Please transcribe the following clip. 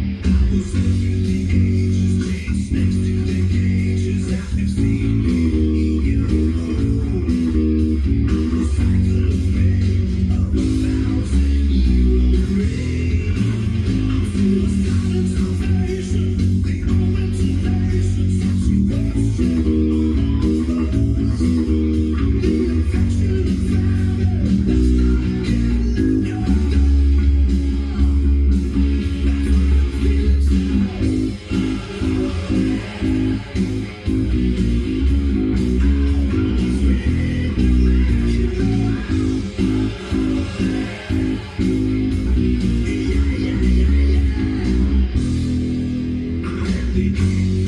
Thank The.